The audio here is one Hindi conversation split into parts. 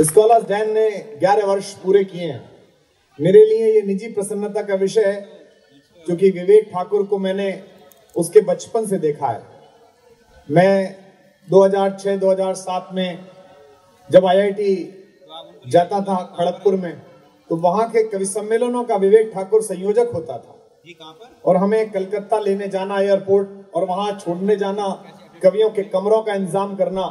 स्कॉलर्स डैन ने 11 वर्ष पूरे किए हैं। मेरे लिए ये निजी प्रसन्नता का विषय है क्योंकि विवेक ठाकुर को मैंने उसके बचपन से देखा है। मैं 2006-2007 में जब आईआईटी जाता था खड़गपुर में तो वहाँ के कवि सम्मेलनों का विवेक ठाकुर संयोजक होता था। और हमें कलकत्ता लेने जाना एयरपोर्ट और वहाँ छोड़ने जाना कवियों के कमरों का इंतज़ाम करना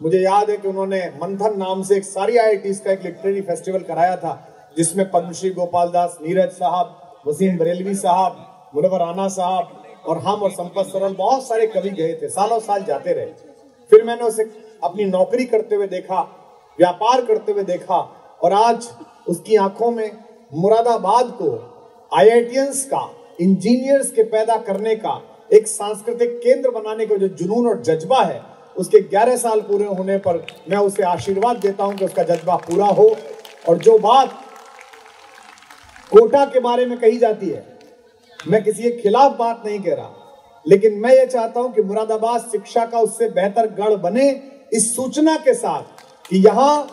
मुझे याद है कि उन्होंने मंथन नाम से एक सारी आई का एक लिटरेरी फेस्टिवल कराया था, जिसमें पद्मश्री गोपाल दास, नीरज साहब, वसीम बरेलवी साहब मुनवर राना साहब और हम और संपत सरल बहुत सारे कवि गए थे, सालों साल जाते रहे। फिर मैंने उसे अपनी नौकरी करते हुए देखा, व्यापार करते हुए देखा और आज उसकी आँखों में मुरादाबाद को आईआईटियंस का इंजीनियर्स के पैदा करने का एक सांस्कृतिक केंद्र बनाने का जो जुनून और जज्बा है उसके 11 साल पूरे होने पर मैं उसे आशीर्वाद देता हूँ कि उसका जज्बा पूरा हो। और जो बात कोटा के बारे में कही जाती है, मैं किसी के खिलाफ बात नहीं कह रहा। लेकिन मैं ये चाहता हूँ कि मुरादाबाद शिक्षा का उससे बेहतर गढ़ बने इस सूचना के साथ कि यहाँ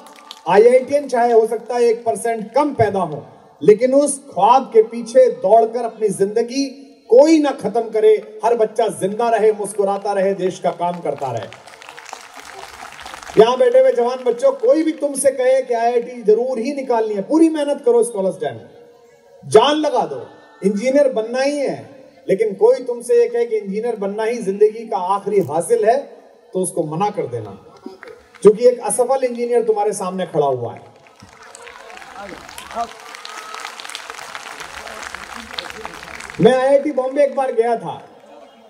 आईआईटीएन चाहे हो सकता है एक परसेंट कम पैदा हो, लेकिन उस ख्वाब के पीछे दौड़कर अपनी ज़िंदगी कोई ना खत्म करे। हर बच्चा ज़िंदा रहे, मुस्कुराता रहे, देश का काम करता रहे। यहाँ बैठे हुए जवान बच्चों, कोई भी तुमसे कहे कि आईआईटी ज़रूर ही निकालनी है, पूरी मेहनत करो स्कॉलर्स डैम जान लगा दो इंजीनियर बनना ही है, लेकिन कोई तुमसे ये कहे कि इंजीनियर बनना ही ज़िंदगी का आखिरी हासिल है तो उसको मना कर देना। क्योंकि एक असफल इंजीनियर तुम्हारे सामने खड़ा हुआ है। मैं आईआईटी बॉम्बे एक बार गया था।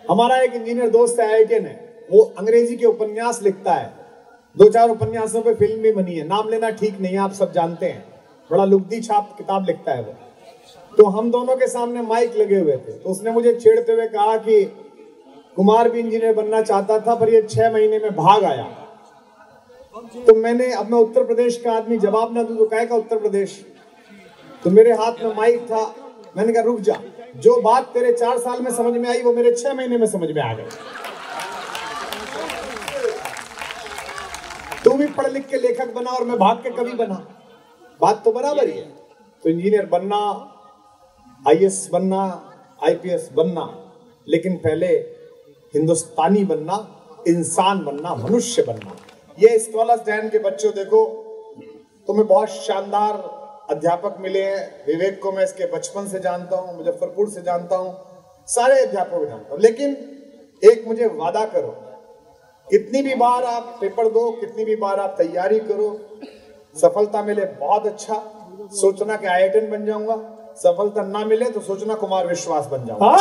हमारा एक इंजीनियर दोस्त है आईआईटी ने वो अंग्रेज़ी के उपन्यास लिखता है। दो चार उपन्यासों पे फ़िल्म भी बनी है। नाम लेना ठीक नहीं है, आप सब जानते हैं। बड़ा लुगदी छाप किताब लिखता है वो। तो हम दोनों के सामने माइक लगे हुए थे। तो उसने मुझे छेड़ते हुए कहा कि कुमार भी इंजीनियर बनना चाहता था, पर ये छह महीने में भाग आया। तो मैंने, अब मैं उत्तर प्रदेश का आदमी, जवाब ना दू तो कहे का उत्तर प्रदेश? तो मेरे हाथ में माइक था। मैंने कहा, रुक जा। जो बात तेरे चार साल में समझ में आई, वो मेरे छह महीने में समझ में आ गई। तू भी पढ़ लिख के लेखक बना और मैं भाग के कवि बना, बात तो बराबर ही है। तो इंजीनियर बनना, आईएएस बनना, आईपीएस बनना, लेकिन पहले हिंदुस्तानी बनना, इंसान बनना, मनुष्य बनना। ये स्कॉलर स्टैंड के बच्चों देखो, तुम्हें बहुत शानदार अध्यापक मिले हैं। विवेक को मैं इसके बचपन से जानता हूँ, मुजफ्फरपुर से जानता हूँ, सारे अध्यापकों को जानता हूँ। लेकिन एक मुझे वादा करो कितनी भी बार आप पेपर दो कितनी भी बार आप तैयारी करो सफलता मिले बहुत अच्छा। सोचना कि आई बन जाऊँगा सफलता ना मिले तो सोचना कुमार विश्वास बन जाऊँगा।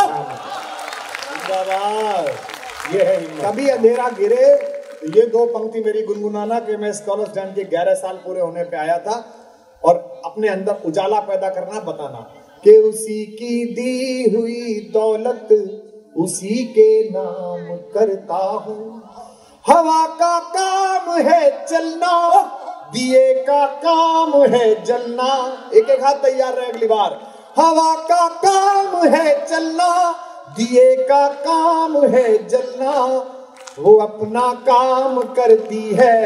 ये है कभी अंधेरा गिरे ये दो पंक्ति मेरी गुनगुनाना कि मैं स्कॉलर स्टैंड के ग्यारह साल पूरे होने पे आया था और अपने अंदर उजाला पैदा करना बताना। कि उसी की दी हुई दौलत उसी के नाम करता हूँ। हवा का काम है चलना दिए का काम है जलना। एक एक हाथ तैयार रहे अगली बार। हवा का काम है चलना दिए का काम है जलना। वो अपना काम करती है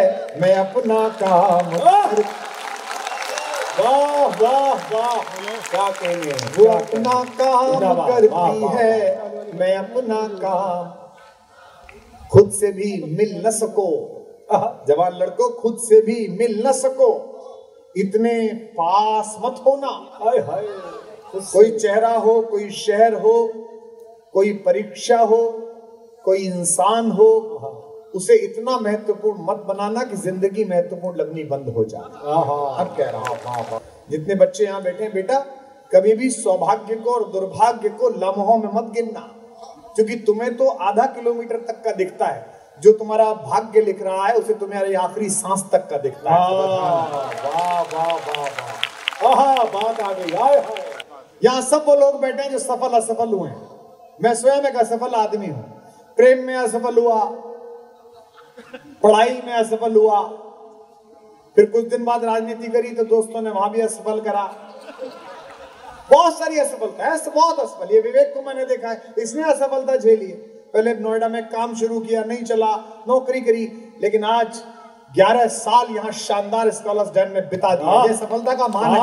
मैं अपना काम कर... वाह वाह वाह क्या कहने वो अपना काम करती है मैं अपना काम खुद से भी मिल न सको। जवान लड़कों खुद से भी मिल न सको। इतने पास मत होना। हाय हाय। कोई चेहरा हो कोई शहर हो कोई परीक्षा हो कोई इंसान हो उसे इतना महत्वपूर्ण मत बनाना कि ज़िंदगी महत्वपूर्ण लगनी बंद हो जाए। अब कह रहा हूँ जितने बच्चे यहाँ बैठे हैं बेटा कभी भी सौभाग्य को और दुर्भाग्य को लम्हों में मत गिनना। क्योंकि तुम्हें तो आधा किलोमीटर तक का दिखता है। जो तुम्हारा भाग्य लिख रहा है उसे तुम्हारे आखिरी सांस तक का दिखता है। वाह वाह वाह वाह। बात आ गई। आए यहाँ सब वो लोग बैठे हैं जो सफल असफल हुए हैं। मैं स्वयं एक असफल आदमी हूँ। प्रेम में असफल हुआ। पढ़ाई में असफल हुआ। फिर कुछ दिन बाद राजनीति करी तो दोस्तों ने वहाँ भी असफल करा। बहुत सारी असफलता है बहुत असफल ये विवेक को मैंने देखा है इसने असफलता झेली है। पहले नोएडा में काम शुरू किया नहीं चला नौकरी करी लेकिन आज ग्यारह साल यहाँ शानदार स्कॉलर्स डेन में बिता दिया ये सफलता का मान है।